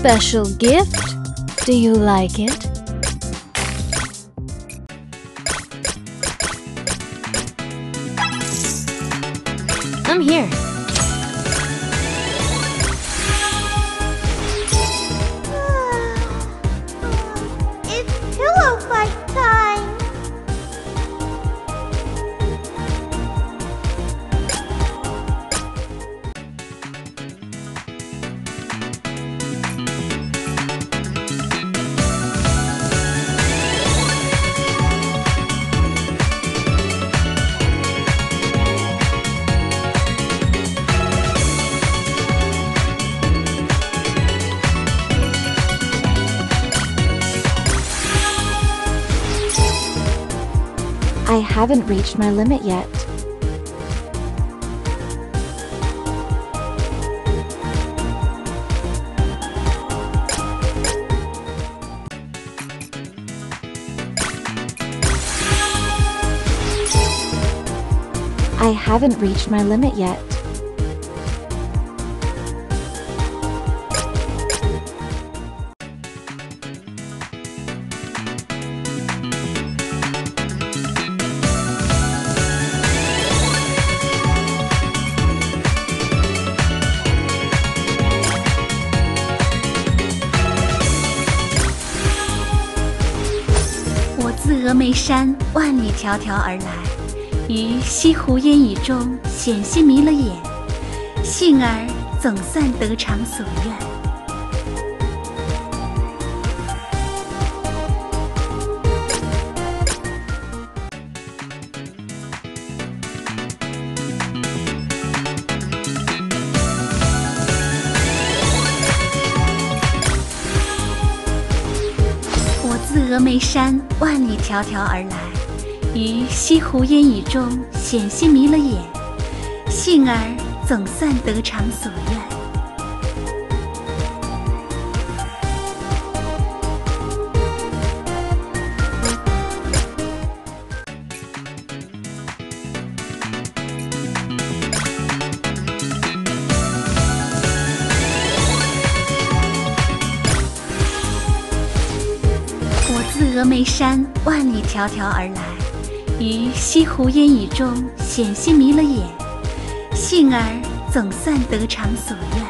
special gift? Do you like it? I'm here. Haven't reached my limit yet. I haven't reached my limit yet. “山万里迢迢而来，于西湖烟雨中险些迷了眼，幸而总算得偿所愿。”眉山万里迢迢而来，于西湖烟雨中险些迷了眼，幸而总算得偿所愿。峨眉山万里迢迢而来，于西湖烟雨中险些迷了眼，幸而总算得偿所愿。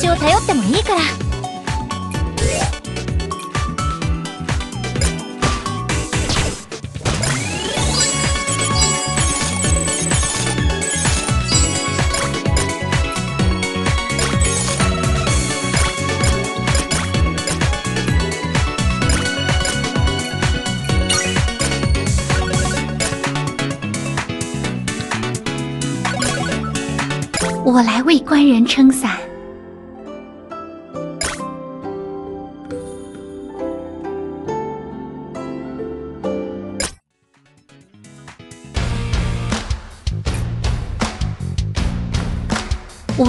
私を頼ってもいいから我来为官人撑伞。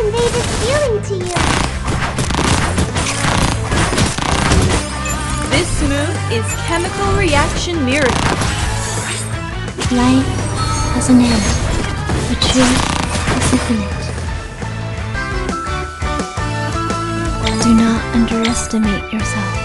convey this feeling to you. This move is Chemical Reaction Miracle. Life has an end, but truth is infinite. Do not underestimate yourself.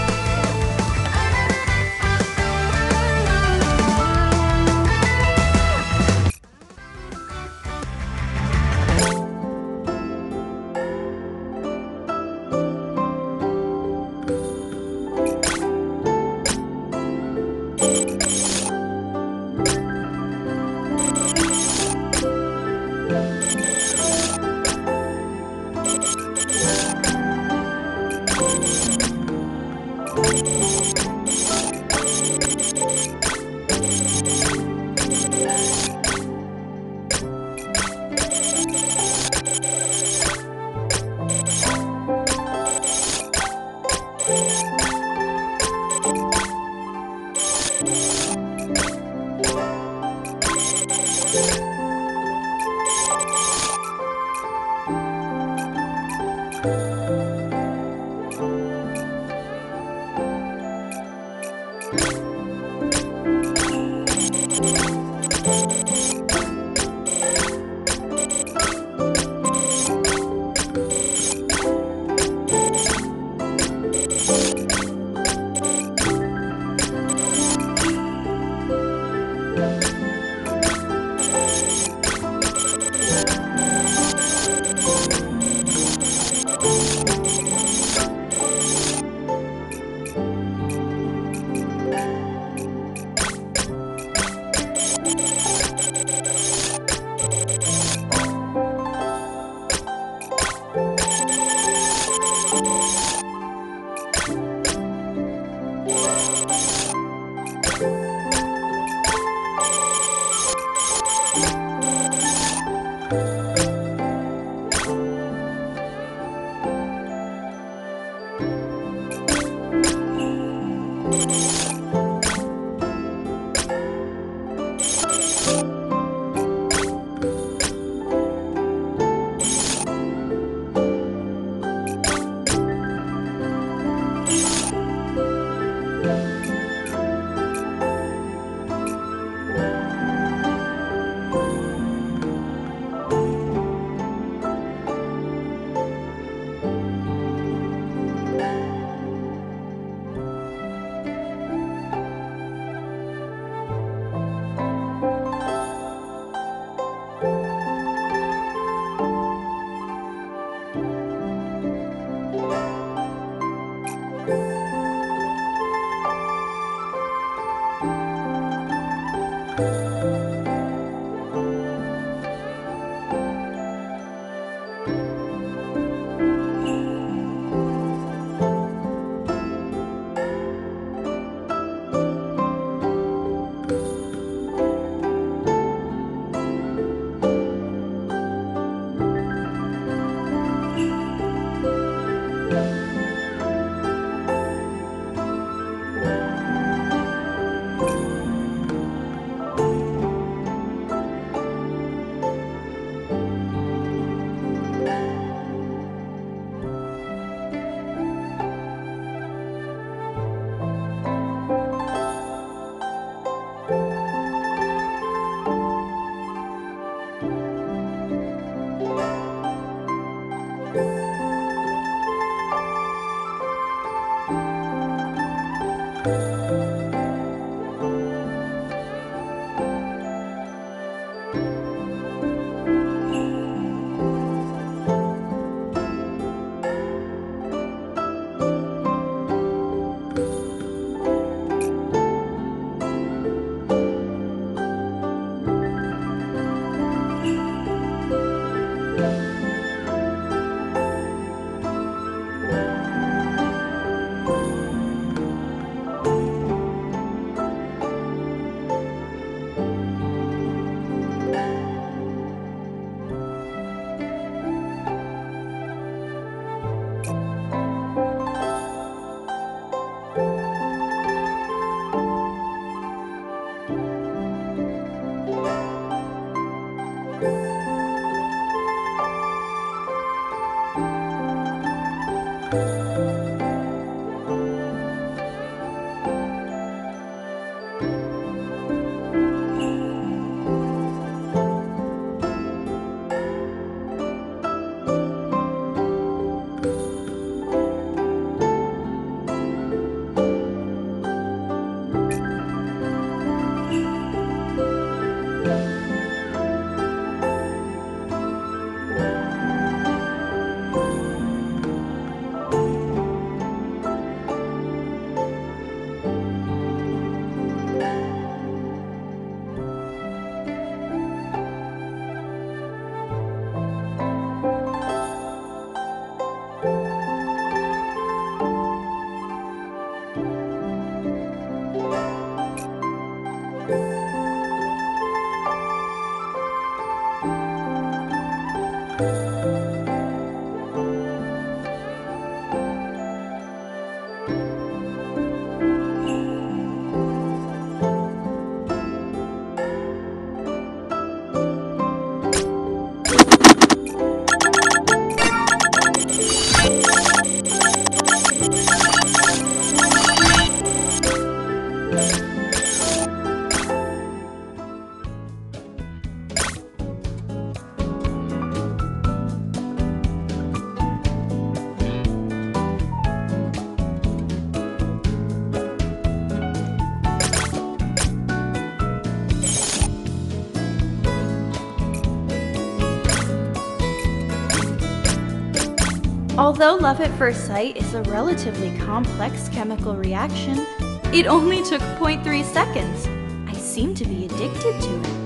Although love at first sight is a relatively complex chemical reaction, it only took 0.3 seconds. I seem to be addicted to it.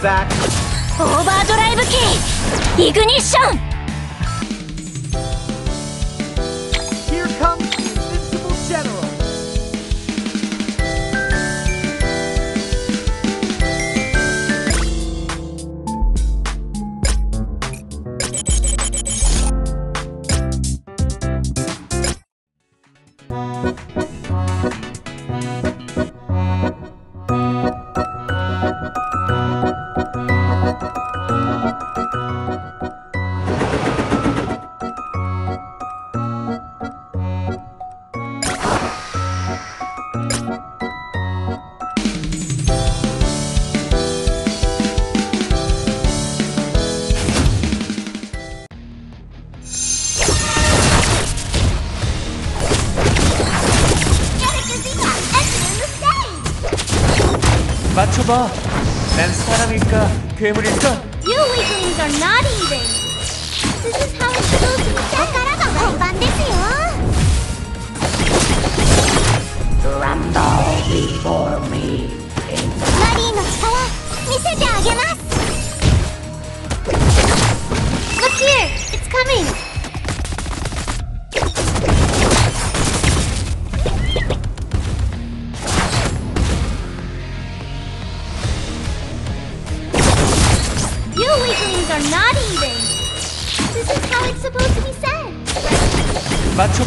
オーバードライブキーイグニッション 봐. 난 사람일까 괴물일까? You weaklings are not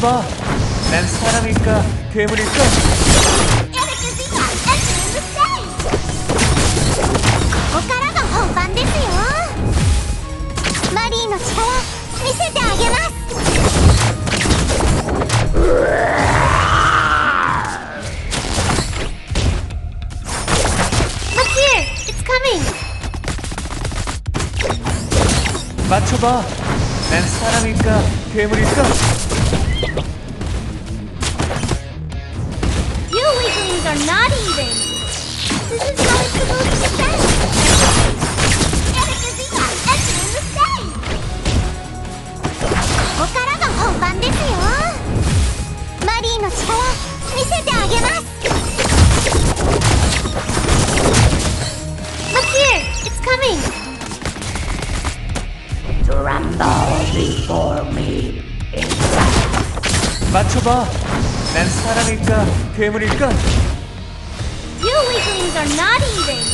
봐. 난 사람일까 괴물일 까? 맞춰 봐. 난 사람일까 괴물일 까? せてあげます Look here! It's coming! 맞춰봐. 난 사람일까 괴물일까? You weaklings are not eating!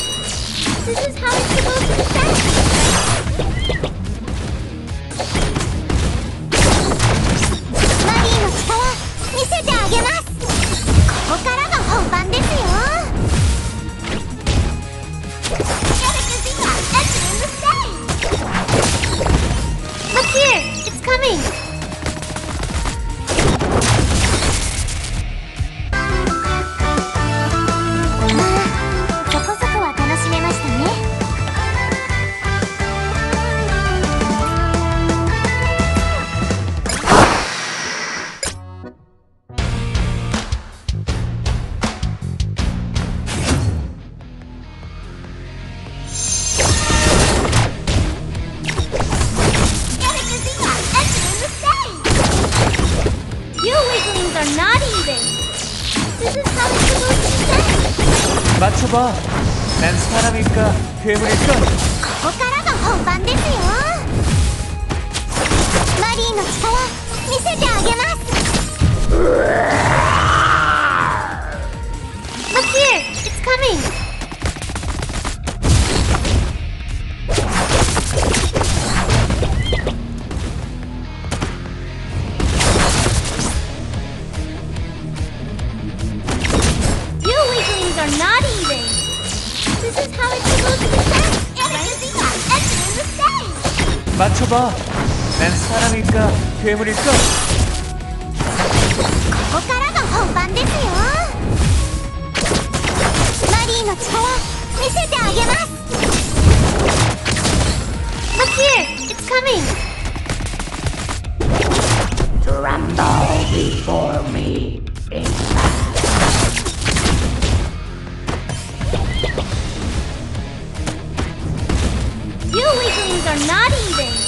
This is how it's supposed to be said! 마리ーの力見せてあげます 맞춰봐. 난 사람일까 괴물일까? ここからが本番ですよマリーの力見せてあげます Look here! It's coming! stage! 맞춰봐. 난 사람일까 괴물일까? ここからが本番ですよマリーの力見せてあげます Look here! It's coming! You weaklings are not eating!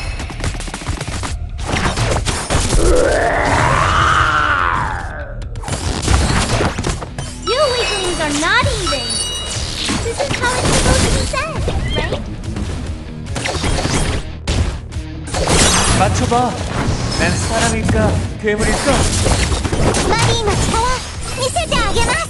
봐. 난 사람일까 괴물일까? マリーの力見せてあげます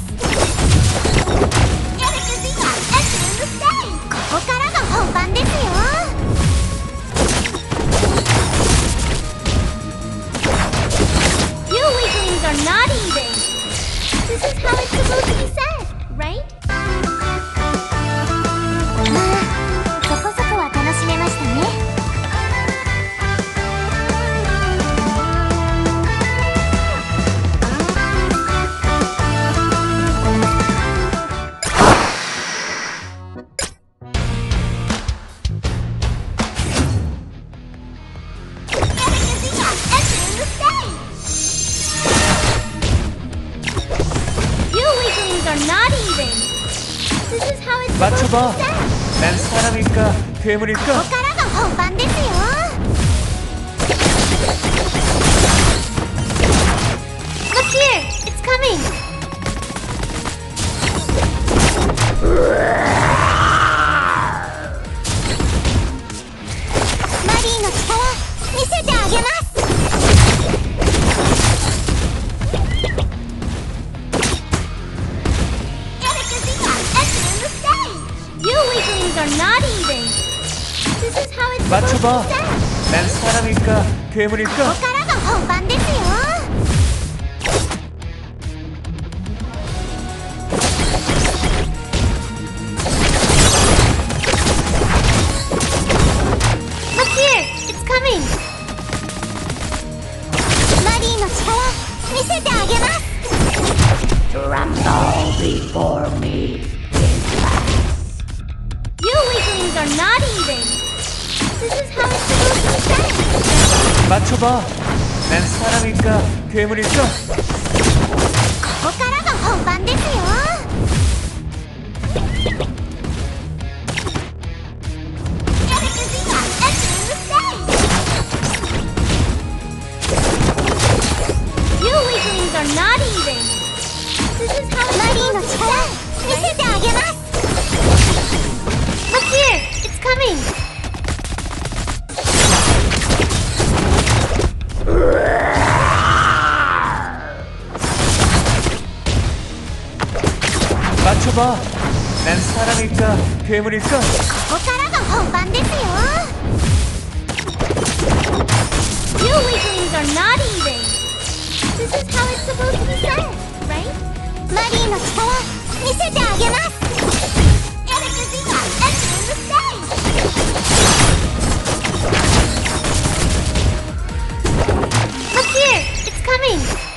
are not even! This is how it's supposed to 맞춰봐. be done. 난 사람일까 こ 괴물일까? こからが本番ですよ 괴물이 있어? 지켜봐. 난 사람일까 괴물일까? You weaklings are not even. This is how it's supposed to be said, right? Marie no chikara, misete agemasu. Erikazuka, entering the stage. Look here, it's coming.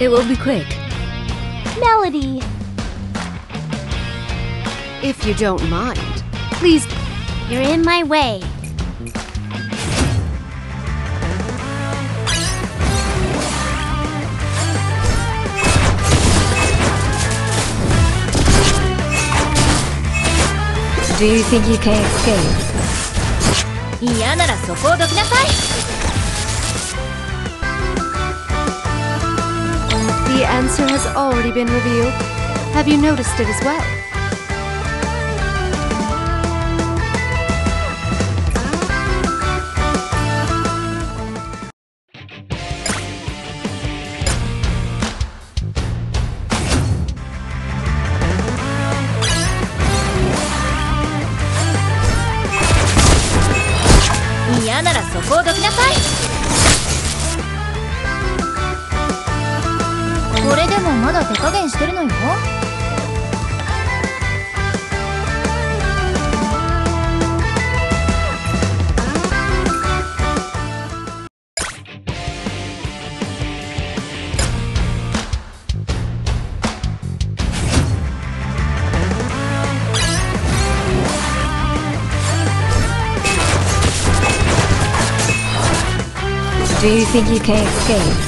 It will be quick. Melody. If you don't mind, please You're in my way. Do you think you can escape? 嫌ならそこをどきなさい The answer has already been revealed. Have you noticed it as well? You think you can escape?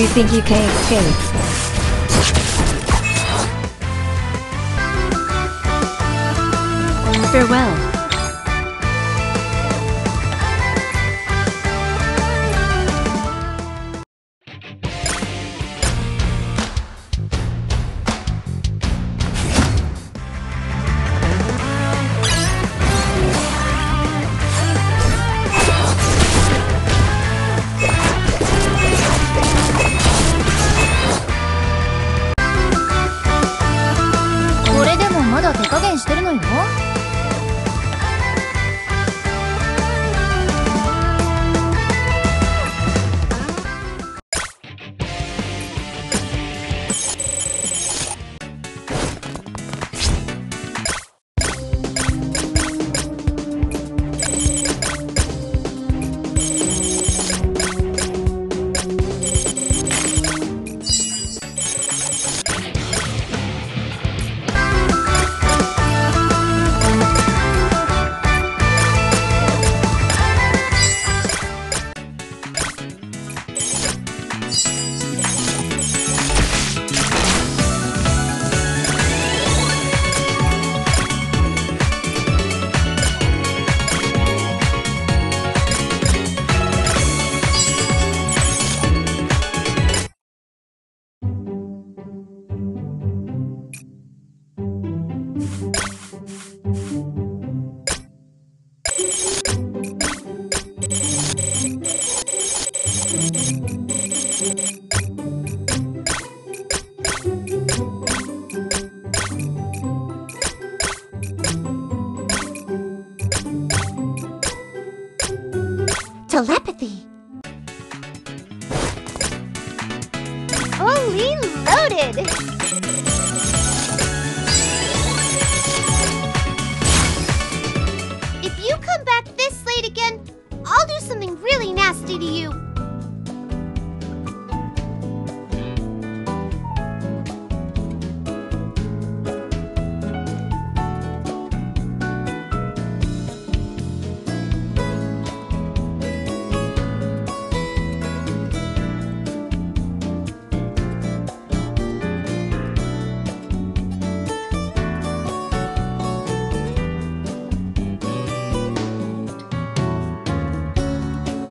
You think you can escape? Farewell.